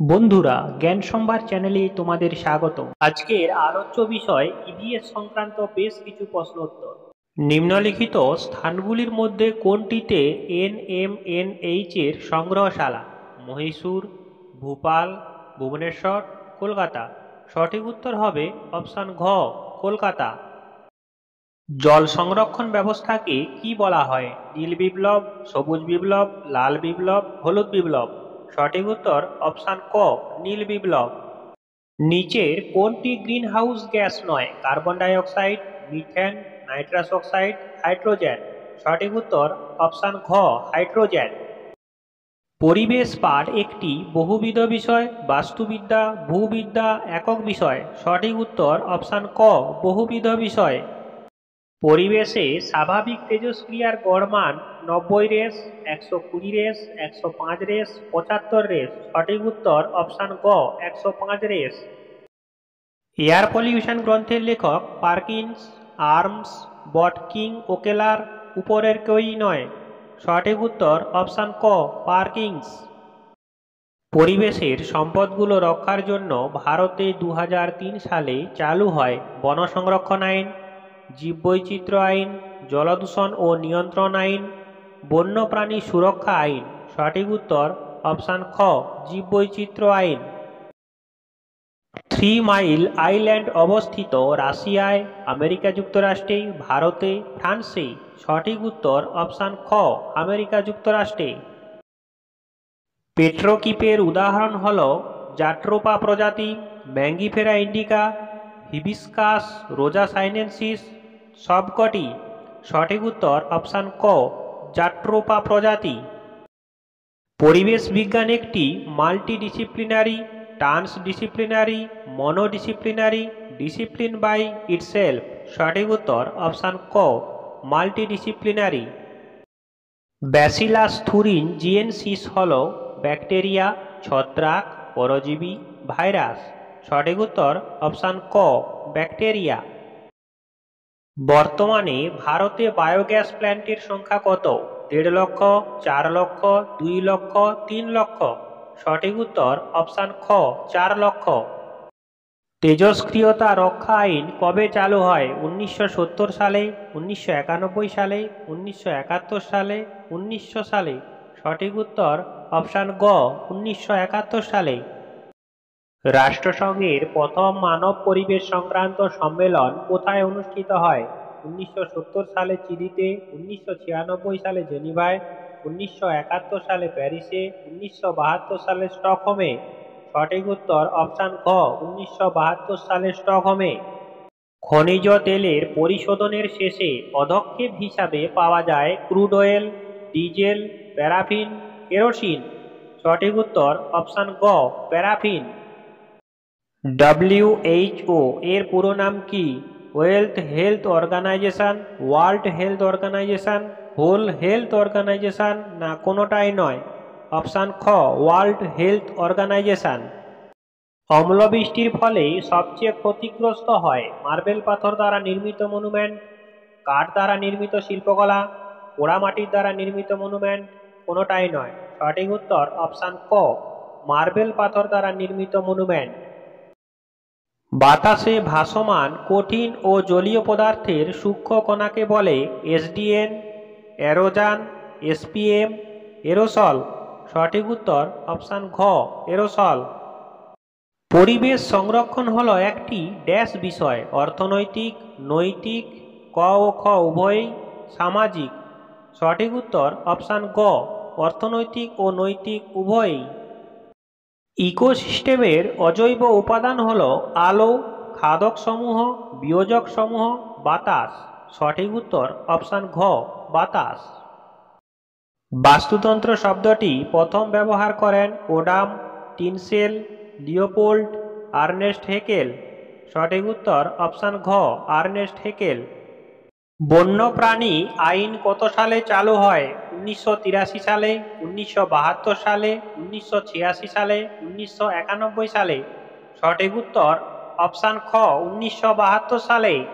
বন্ধুরা, জ্ঞান সম্ভার চ্যানেলে তোমাদের স্বাগত আজকের আলোচ্য বিষয় ইভিএস সংক্রান্ত বেশ কিছু প্রশ্ন উত্তর নিম্নলিখিত স্থানগুলির মধ্যে কোনটিতে এন এম এন এইচ এর সংগ্রহশালা? মহীশূর, ভোপাল, ভুবনেশ্বর, কলকাতা? সঠিক উত্তর হবে অপশান ঘ, কলকাতা। জল সংরক্ষণ ব্যবস্থাকে কি বলা হয়? নীল বিপ্লব, সবুজ বিপ্লব, লাল বিপ্লব, হলুদ বিপ্লব? সঠিক উত্তর অপশান ক, নীল বিপ্লব। নিচের কোনটি গ্রিন হাউস গ্যাস নয়? Carbon dioxide, methane, nitrous oxide, hydrogen. সঠিক উত্তর অপশান ঘ, হাইড্রোজেন। পরিবেশ পাঠ একটি বহুবিধ বিষয়, বাস্তুবিদ্যা, ভূবিদ্যা, একক বিষয়। সঠিক উত্তর অপশান ক, বহুবিধ বিষয়। পরিবেশে স্বাভাবিক তেজস্ক্রিয়ার গড় মান নব্বই রেস একশো কুড়ি রেস একশো পাঁচ রেস পঁচাত্তর রেস সঠিক উত্তর অপশান গ, একশো পাঁচ রেস এয়ার পলিউশন গ্রন্থের লেখক পার্কিন্স, আর্মস বটকিং ওকেলার উপরের কেউই নয়। সঠিক উত্তর অপশান ক পার্কিংস পরিবেশের সম্পদগুলো রক্ষার জন্য ভারতে দু হাজার তিন সালে চালু হয় বন সংরক্ষণ আইন। জীববৈচিত্র্য আইন, জলদূষণ ও নিয়ন্ত্রণ আইন, বন্যপ্রাণী সুরক্ষা আইন, সঠিক উত্তর অপশান খ, জীববৈচিত্র্য আইন। থ্রি মাইল আইল্যান্ড অবস্থিত রাশিয়ায় আমেরিকা যুক্তরাষ্ট্রে, ভারতে, ফ্রান্সে, সঠিক উত্তর অপশান খ, আমেরিকা যুক্তরাষ্ট্রে। পেট্রোকিপের উদাহরণ হল জাট্রোপা প্রজাতি, Mangifera indica, Hibiscus, Rosa sinensis সবকটি সঠিক উত্তর অপশান ক, জাট্রোপা প্রজাতি। পরিবেশ বিজ্ঞান একটি multidisciplinary transdisciplinary monodisciplinary, discipline by itself. সঠিক উত্তর অপশান ক, মাল্টিডিসিপ্লিনারি। ব্যাসিলাস থুরিন জিএনসিস হল ব্যাকটেরিয়া, ছত্রাক, পরজীবী, ভাইরাস। সঠিক উত্তর অপশান ক, ব্যাকটেরিয়া। বর্তমানে ভারতে বায়োগ্যাস প্ল্যান্টের সংখ্যা কত? দেড় লক্ষ, চার লক্ষ, দুই লক্ষ, তিন লক্ষ। সঠিক উত্তর অপশান খ, চার লক্ষ। তেজস্ক্রিয়তা রক্ষা আইন কবে চালু হয়? উনিশশো সত্তর সালে, উনিশশো একানব্বই সালে, উনিশশো একাত্তর সালে, উনিশশো সালে। সঠিক উত্তর অপশান গ, উনিশশো একাত্তর সালে। রাষ্ট্রসংঘের প্রথম মানব পরিবেশ সংক্রান্ত সম্মেলন কোথায় অনুষ্ঠিত হয়? উনিশশো সত্তর সালে চিলিতে, উনিশশো ছিয়ানব্বই সালে জেনিভায়, উনিশশো একাত্তর সালে প্যারিসে, উনিশশো বাহাত্তর সালে স্টকহোমে। সঠিক উত্তর অপশান খ উনিশশো বাহাত্তর সালে স্টকহোমে। খনিজ তেলের পরিশোধনের শেষে পদক্ষেপ হিসাবে পাওয়া যায় crude oil, diesel, paraffin, kerosene. সঠিক উত্তর অপশান গ, প্যারাফিন। ডাব্লিউএইচও এর পুরো নাম কি? Wealth health organization world health organization whole health organization না কোনোটাই নয়? অপশান খ ওয়ার্ল্ড হেলথ অর্গানাইজেশন অম্লবৃষ্টির ফলে সবচেয়ে ক্ষতিগ্রস্ত হয় মার্বেল পাথর দ্বারা নির্মিত মনুমেন্ট, কাঠ দ্বারা নির্মিত শিল্পকলা পোড়ামাটির দ্বারা নির্মিত মনুমেন্ট, কোনোটাই নয়। সঠিক উত্তর অপশান ক, মার্বেল পাথর দ্বারা নির্মিত মনুমেন্ট। বাতাসে ভাসমান কঠিন ও জলীয় পদার্থের সূক্ষ্ম কণাকে বলে এসডিএন, অ্যারোজান, এসপিএম, এরোসল। সঠিক উত্তর অপশান ঘ, এরোসল। পরিবেশ সংরক্ষণ হল একটি ড্যাশ বিষয়, অর্থনৈতিক, নৈতিক, ক ও খ উভয়ই সামাজিক। সঠিক উত্তর অপশান গ, অর্থনৈতিক ও নৈতিক উভয়ই। ইকোসিস্টেমের অজৈব উপাদান হল আলো খাদকসমূহ বিয়োজকসমূহ বাতাস। সঠিক উত্তর অপশান ঘ, বাতাস। বাস্তুতন্ত্র শব্দটি প্রথম ব্যবহার করেন Odum, Tansley, Leopold, Ernst Haeckel. সঠিক উত্তর অপশান ঘ, আর্নেস্ট হেকেল। বন্যপ্রাণী আইন কত সালে চালু হয়? উনিশশো তিরাশি সালে, উনিশশো বাহাত্তর সালে, উনিশশো ছিয়াশি সালে, উনিশশো একানব্বই সালে? সঠিক উত্তর অপশান খ, উনিশশো বাহাত্তর সালে।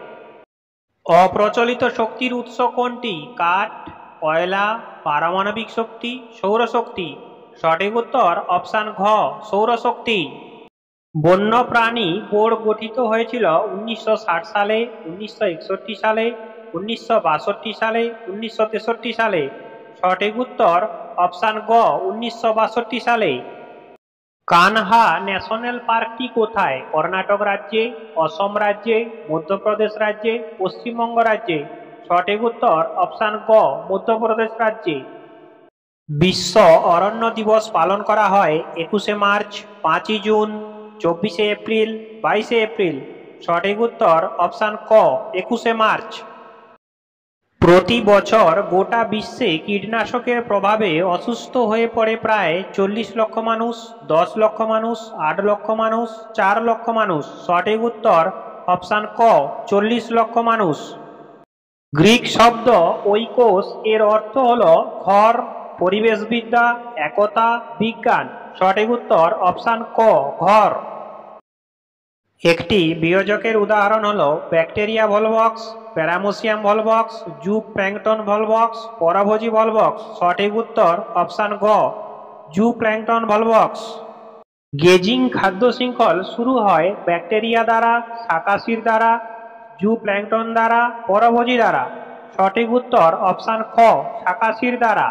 অপ্রচলিত শক্তির উৎস কোনটি? কাঠ, কয়লা, পারমাণবিক শক্তি, সৌরশক্তি। সঠিক উত্তর অপশান ঘ, সৌরশক্তি। বন্য প্রাণী বোর্ড গঠিত হয়েছিল উনিশশো ষাট সালে, উনিশশো একষট্টি সালে উনিশশো বাষট্টি সালে, উনিশশো তেষট্টি সালে। সঠিক উত্তর অপশান গ, উনিশশো বাষট্টি সালে। কানহা ন্যাশনাল পার্কটি কোথায়? কর্ণাটক রাজ্যে, অসম রাজ্যে, মধ্যপ্রদেশ রাজ্যে, পশ্চিমবঙ্গ রাজ্যে। সঠিক উত্তর অপশান গ, মধ্যপ্রদেশ রাজ্যে। বিশ্ব অরণ্য দিবস পালন করা হয় একুশে মার্চ, পাঁচই জুন, চব্বিশে এপ্রিল, বাইশে এপ্রিল। সঠিক উত্তর অপশান ক, একুশে মার্চ। প্রতি বছর গোটা বিশ্বে কীটনাশকের প্রভাবে অসুস্থ হয়ে পড়ে প্রায় চল্লিশ লক্ষ মানুষ, দশ লক্ষ মানুষ, আট লক্ষ মানুষ, চার লক্ষ মানুষ। সঠিক উত্তর অপশান ক, চল্লিশ লক্ষ মানুষ। গ্রিক শব্দ ঐকোষ এর অর্থ হল ঘর, পরিবেশবিদ্যা, একতা, বিজ্ঞান। সঠিক উত্তর অপশান ক, ঘর। একটি বিয়োজকের উদাহরণ হল bacteria Volvox Paramecium Volvox zooplankton Volvox পরাভোজী Volvox সঠিক উত্তর অপশান গ জু প্ল্যাংটন ভলভক্স গেজিং খাদ্য শৃঙ্খল শুরু হয় ব্যাকটেরিয়া দ্বারা শাকাশির দ্বারা জু প্ল্যাংটন দ্বারা, পরভোজী দ্বারা। সঠিক উত্তর অপশান খ শাকাশির দ্বারা।